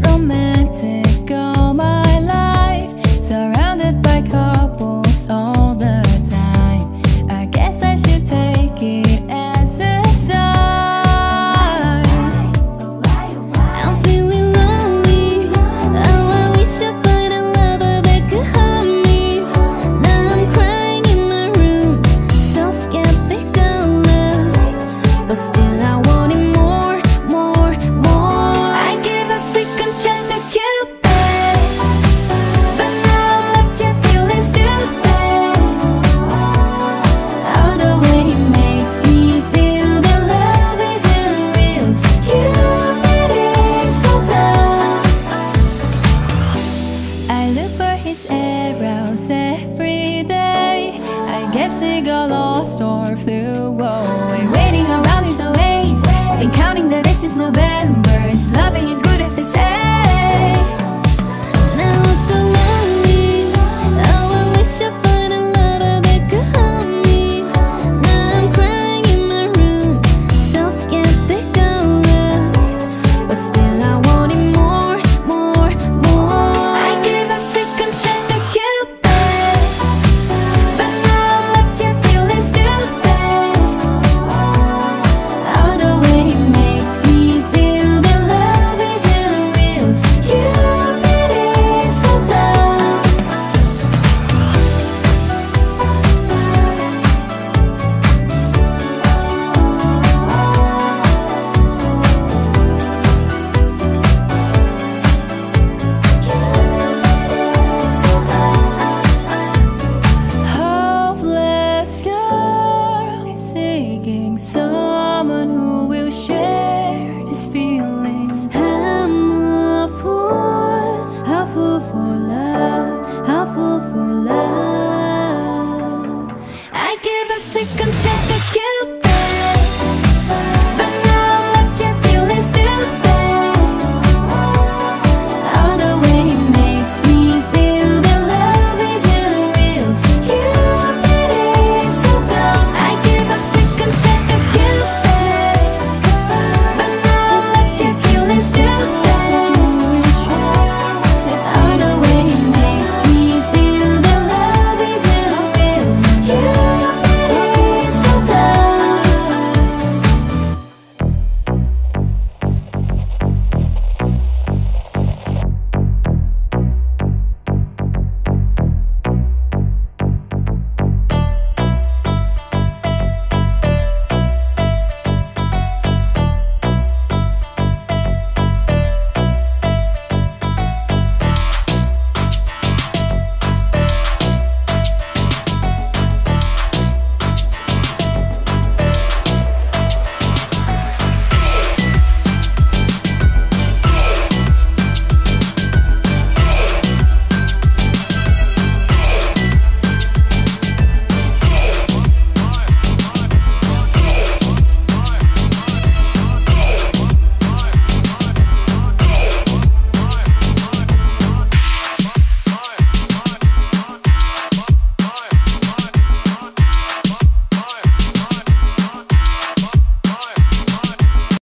romantic all my life Surrounded by cars. I look for his arrows every day. I guess he got lost or flew away. sick, I'm just a